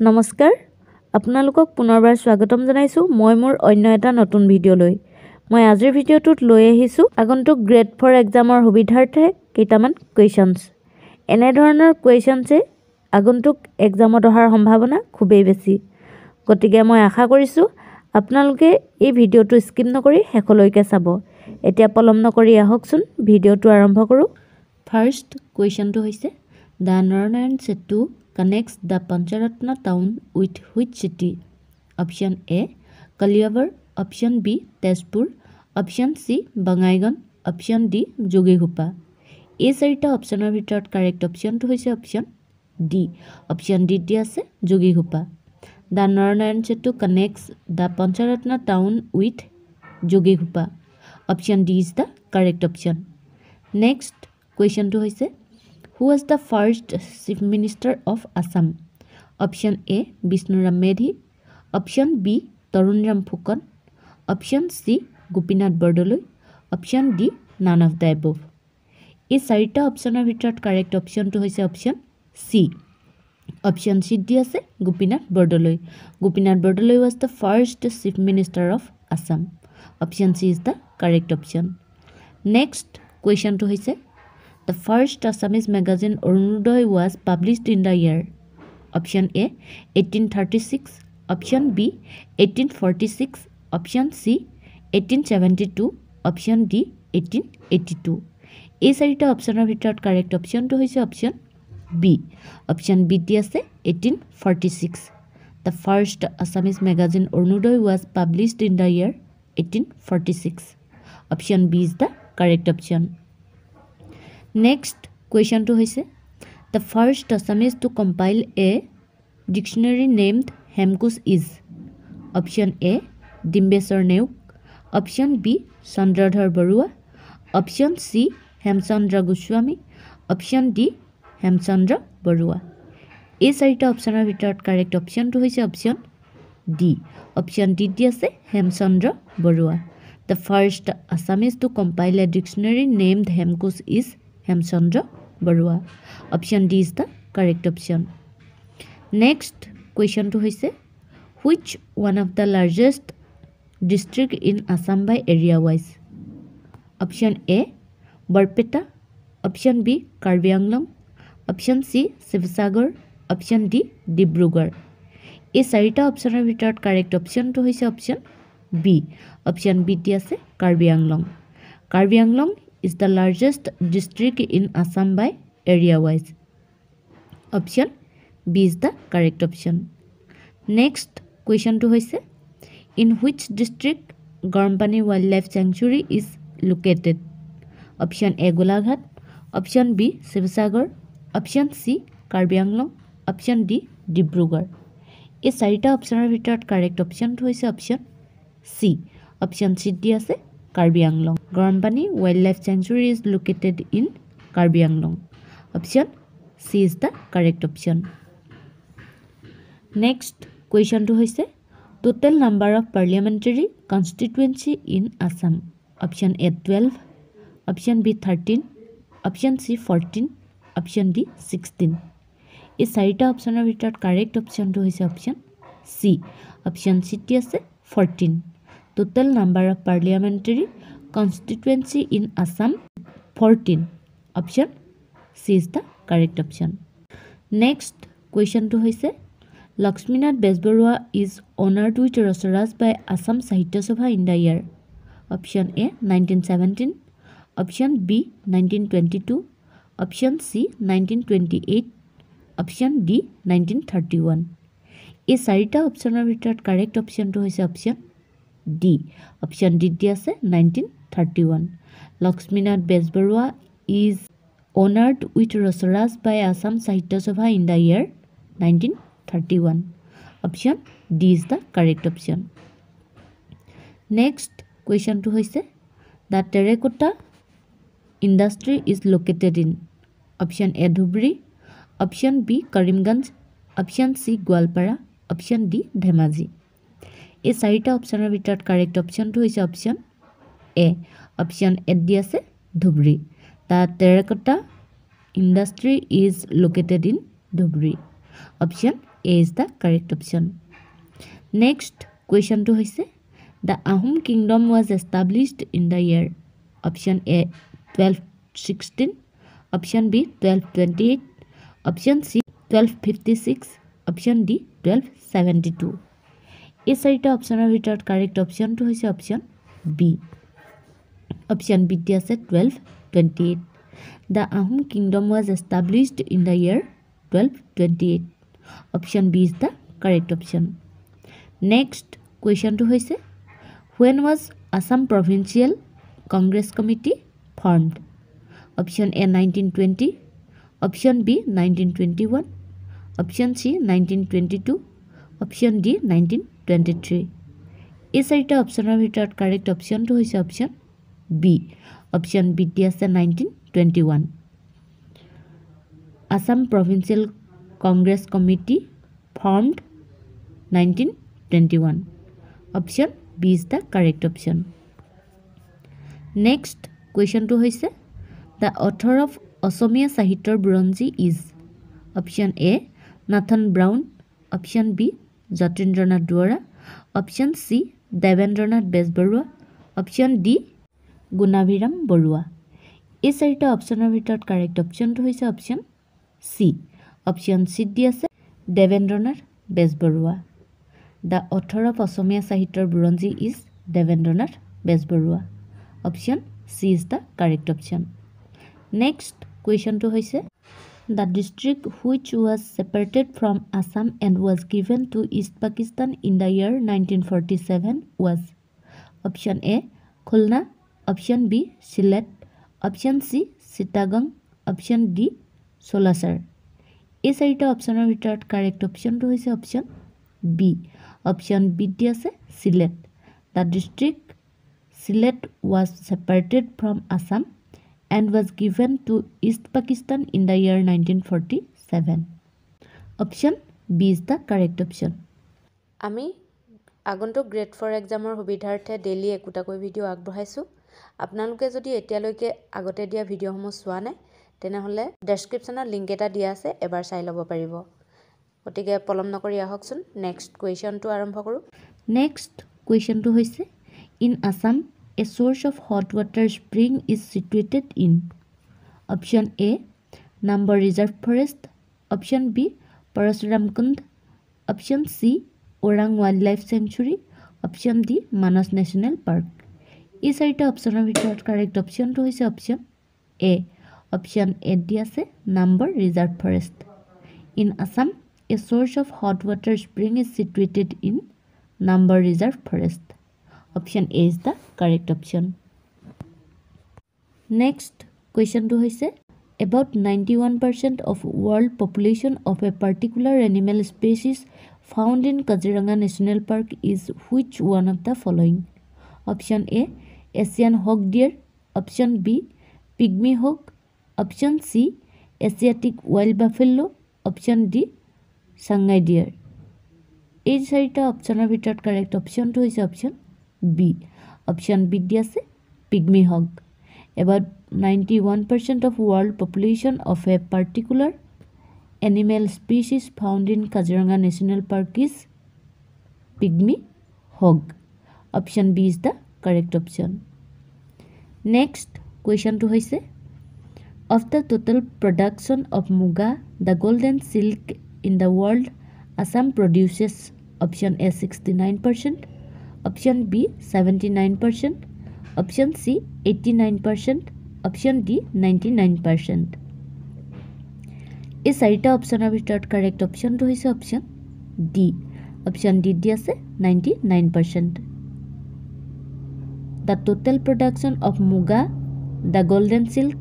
নমস্কাৰ। আপোনালোকক পুনৰবাৰ স্বাগতম জনাইছোঁ মই মোৰ অন্য এটা নতুন ভিডিঅ'লৈ। মই আজিৰ ভিডিঅ'টোত লৈ আহিছোঁ আগন্তুক গ্ৰেড ফ'ৰ এক্সামৰ সুবিধাৰ্থে কেইটামান কুৱেশ্যনছ। এনেধৰণৰ কুৱেশ্যনছে আগন্তুক এক্সামত অহাৰ সম্ভাৱনা খুবেই বেছি। গতিকে মই আশা কৰিছোঁ আপোনালোকে এই ভিডিঅ'টো স্কিপ নকৰি শেষলৈকে চাব। এতিয়া পলম নকৰি আহকচোন ভিডিঅ'টো আৰম্ভ কৰোঁ। ফাৰ্ষ্ট কুৱেশ্যনটো হৈছে the Naranarayan connects the Pancharatna town with which city option A Koliabor option B Tezpur option C Bongaigaon option D Jogighopa এই চাৰিটা অপশ্যনৰ ভিতৰত কাৰেক্ট অপশ্যনটো হৈছে অপশ্যন ডি অপশ্যন ডিত দিয়া আছে Jogighopa the Naranarayan Setu connects the Pancharatna town with Jogighopa option D is the correct option next কুৱেশ্যনটো হৈছে who was the first chief minister of Assam option A Bishnuram Medhi option B Tarunram Phukan option C Gopinath Bordoloi option D none of the above এই চাৰিটা অপশ্যনৰ ভিতৰত correct অপশ্যনটো হৈছে option C option চিত দি আছে Gopinath Bordoloi Gopinath Bordoloi was the first chief minister of Assam option C is the correct option next কুৱেশ্যনটো হৈছে the year option A eighteen thirty six option B eighteen forty six option C eighteen seventy two option D eighteen eighty two এই চাৰিটা অপশ্যনৰ ভিতৰত correct অপশ্যনটো হৈছে option B option বিত দি আছে eighteen forty six the first Assamese magazine Orunodoi was published in the year eighteen forty six option B is the correct option next কুৱেশ্যনটো হৈছে the first Assamese to compile a dictionary named Hemkosh is option A Dimbeswar Neog option B Chandradhar Barua option C Hemchandra Goswami option D Hemchandra Barua এই চাৰিটা অপশ্যনৰ ভিতৰত correct অপশ্যনটো হৈছে option D option ডিত দি আছে Hemchandra Barua the first Assamese to compile a dictionary named Hemkosh is Hemchandra Barua option D is the correct option next কুৱেশ্যনটো হৈছে which one of the largest district in Assam by area wise option A Barpeta option B Karbi Anglong option C Sivasagar option D Dibrugarh এই চাৰিটা অপশ্যনৰ ভিতৰত correct অপশ্যনটো হৈছে option B option দি আছে Karbi Anglong Karbi Anglong is the largest district in Assam by area wise option B is the correct option next কুৱেশ্যনটো হৈছে in which district Garampani wild life sanctuary is located option A Golaghat option B Sivasagar option C Karbi Anglong option D Dibrugarh এই চাৰিটা অপশ্যনৰ ভিতৰত correct অপশ্যনটো হৈছে option C option চিত দি আছে Karbi Anglong Garampani wild life sanctuary is located in Karbi Anglong option C is the correct option next কুৱেশ্যনটো হৈছে total number of parliamentary constituency in Assam option A twelve option B thirteen option C fourteen option D sixteen এই চাৰিটা অপশ্যনৰ ভিতৰত correct অপশ্যনটো হৈছে option C option চিত দি আছে fourteen total number of parliamentary constituency in Assam fourteen option C is the correct option next কুৱেশ্যনটো হৈছে Lakshminath Bezbaroa is honoured with Rasaraj by Assam Sahitya Sabha in the year option A nineteen seventeen option B nineteen twenty two option C nineteen twenty eight option D nineteen thirty one এই চাৰিটা অপশ্যনৰ ভিতৰত correct অপশ্যনটো হৈছে option D option ডিত দি আছে nineteen thirty one Lakshminath Bezbaroa is honoured with Rasaraj by Assam Sahitya Sabha in the year nineteen thirty one option D is the correct option next কুৱেশ্যনটো হৈছে the terracotta industry is located in option A Dhubri option B Karimganj option C Goalpara option D Dhemaji এই চাৰিটা অপশ্যনৰ ভিতৰত correct অপশ্যনটো হৈছে option A option এত দি আছে Dhubri. The terracotta industry is located in Dhubri. Option A is the correct option next কুৱেশ্যনটো হৈছে the Ahom kingdom was established in the year option A twelve sixteen option B twelve twenty eight option C twelve fifty six option D twelve seventy two এই চাৰিটা অপশ্যনৰ ভিতৰত correct অপশ্যনটো হৈছে option B option বিত দি আছে twelve twenty eight the Ahom kingdom was established in the year twelve twenty eight option B is the correct option next কুৱেশ্যনটো হৈছে when was Assam provincial Congress committee formed option A nineteen twenty option B nineteen twenty one option C nineteen twenty two option D nineteen twenty three এই চাৰিটা অপশ্যনৰ ভিতৰত correct অপশ্যনটো হৈছে option B option বিত দি আছে nineteen twenty one Assam provincial Congress committee formed nineteen twenty one option B is the correct option next কুৱেশ্যনটো হৈছে দ্য অথৰ অফ অসমীয়া সাহিত্যৰ Buranji is option A Nathan Brown option B Jatindranath Duwara option C Debendranath Bezbaroa option D Gunabhiram Barua. এই চাৰিটা অপশ্যনৰ ভিতৰত correct অপশ্যনটো হৈছে option C option চিত দি আছে Debendranath Bezbaroa. The author of Asamiya সাহিত্যৰ Buranji is Debendranath Bezbaroa option C is the correct option next কুৱেশ্যনটো হৈছে which was separated from Assam and was given to East Pakistan in the year nineteen forty seven was option A Khulna option B Sylhet option C Chittagong option D Cholachar এই চাৰিটা অপশ্যনৰ ভিতৰত correct অপশ্যনটো হৈছে option B option বিত দি আছে Sylhet the district Sylhet was separated from Assam given to East Pakistan in the year nineteen forty seven option B is the correct option আমি আগন্তুক গ্ৰেড ফ'ৰ এক্সামৰ সুবিধাৰ্থে ডেইলি একোটাকৈ video আগবঢ়াইছোঁ। আপোনালোকে যদি এতিয়ালৈকে আগতে দিয়া ভিডিঅ'সমূহ চোৱা নাই তেনেহ'লে ডেছক্ৰিপশ্যনত লিংক এটা দিয়া আছে এবাৰ চাই ল'ব পাৰিব। গতিকে পলম নকৰি আহকচোন নেক্সট কুৱেশ্যনটো আৰম্ভ কৰোঁ। নেক্সট কুৱেশ্যনটো হৈছে in Assam a source of hot water spring is situated in option A Nambor reserve forest option B Parashuram Kund option C Orang wild life sanctuary option D Manas national park এই চাৰিটা অপশ্যনৰ ভিতৰত correct অপশ্যনটো হৈছে option A option এত দি আছে Nambor reserve forest in Assam a source of hot water spring is situated in Nambor reserve forest option A is the correct option next কুৱেশ্যনটো হৈছে about ninety one percent of world population of a particular animal species found in Kaziranga national park is which one of the following option A Asian hog deer option B pygmy hog option C Asiatic wild buffalo option D sangai deer এই চাৰিটা অপশ্যনৰ ভিতৰত correct অপশ্যনটো হৈছে option B. Option বিত দি আছে pygmy hog about ninety one percent of world population of a particular animal species found in Kaziranga national park is pygmy hog option B is the correct option next কুৱেশ্যনটো হৈছে of the total production of muga the golden silk in the world Assam produces option A sixty nine percent option B seventy nine percent option C eighty nine percent option D ninety nine percent এই চাৰিটা অপশ্যনৰ ভিতৰত correct অপশ্যনটো হৈছে option D. Option ডিত দি আছে ninety nine percent the total production of muga the golden silk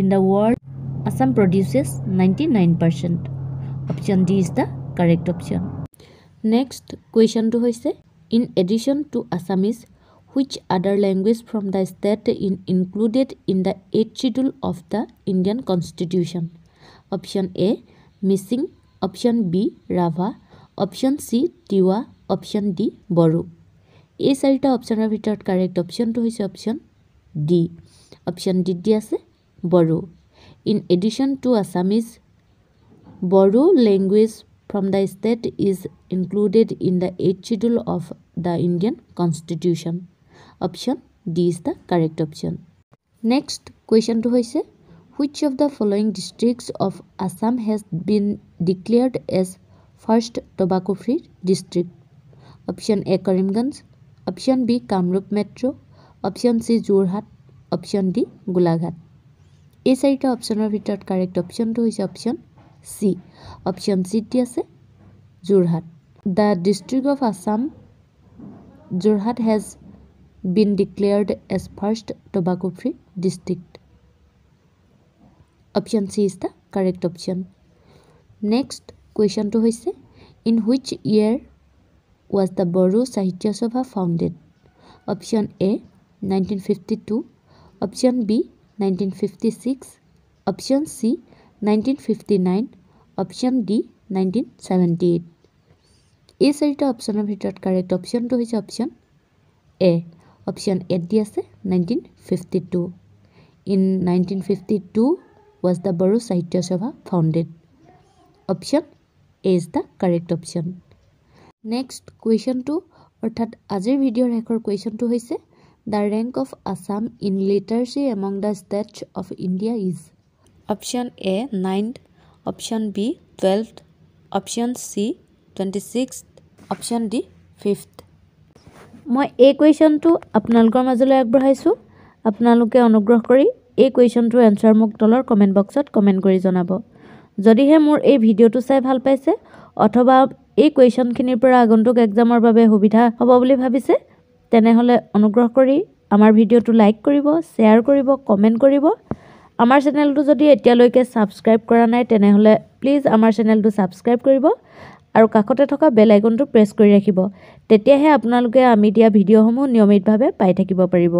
in the world Assam produces ninety nine percent option D is the correct option next কুৱেশ্যনটো হৈছে in addition to Assamese which other language from the state in included in the eight schedule of the Indian constitution option A Mising option B Rabha option C Tiwa option D Bodo এই চাৰিটা অপশ্যনৰ ভিতৰত correct অপশ্যনটো হৈছে option D option ডিত দি আছে Bodo in addition to Assamese Bodo language from the state is included in the 8th schedule of the Indian Constitution? Option D is the correct option. Next question to hoise which of the following districts of Assam has been declared as first tobacco free district? Option A Karimganj, option B Kamrup Metro, option C Jorhat, option D Golaghat. এই চাৰিটা অপশ্যনৰ ভিতৰত correct অপশ্যনটো হৈছে option C. Option চিটি আছে? Jorhat. The district of Assam. Jorhat has been declared as first tobacco free district. Option C is the correct option. Next কুৱেশ্যনটো হৈছে in which year was the Bodo Sahitya Sabha founded? Option A nineteen fifty two. Option B nineteen fifty six. Option C nineteen fifty nine option D nineteen seventy eight এই চাৰিটা অপশ্যনৰ ভিতৰত correct অপশ্যনটো হৈছে option A option এত দি আছে nineteen fifty two in nineteen fifty two was the Bodo Sahitya Sabha founded option A is the correct option next কুৱেশ্যনটো অৰ্থাৎ আজিৰ ভিডিঅ'ৰ শেষৰ কুৱেশ্যনটো হৈছে the rank of Assam in literacy among the states of India is option A ninth option B twelve option C twenty six option D fifth মই এই কুৱেশ্যনটো আপোনালোকৰ মাজলৈ আগবঢ়াইছোঁ। আপোনালোকে অনুগ্ৰহ কৰি এই কুৱেশ্যনটোৰ এনচাৰ মোক তলৰ কমেণ্ট বক্সত কমেণ্ট কৰি জনাব। যদিহে মোৰ এই ভিডিঅ'টো চাই ভাল পাইছে অথবা এই কুৱেশ্যনখিনিৰ পৰা আগন্তুক এক্সামৰ বাবে সুবিধা হ'ব বুলি ভাবিছে তেনেহ'লে অনুগ্ৰহ কৰি আমাৰ ভিডিঅ'টো লাইক কৰিব শ্বেয়াৰ কৰিব কমেণ্ট কৰিব। আমাৰ চেনেলটো যদি এতিয়ালৈকে ছাবস্ক্ৰাইব কৰা নাই তেনেহ'লে প্লিজ আমাৰ চেনেলটো ছাবস্ক্ৰাইব কৰিব আৰু কাষতে থকা বেল আইকনটো প্ৰেছ কৰি ৰাখিব। তেতিয়াহে আপোনালোকে আমি দিয়া ভিডিঅ'সমূহ নিয়মিতভাৱে পাই থাকিব পাৰিব।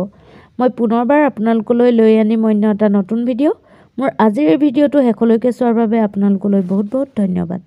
মই পুনৰবাৰ আপোনালোকলৈ লৈ আনিম অন্য এটা নতুন ভিডিঅ' মোৰ আজিৰ ভিডিঅ'টো শেষলৈকে চোৱাৰ বাবে আপোনালোকলৈ বহুত বহুত ধন্যবাদ।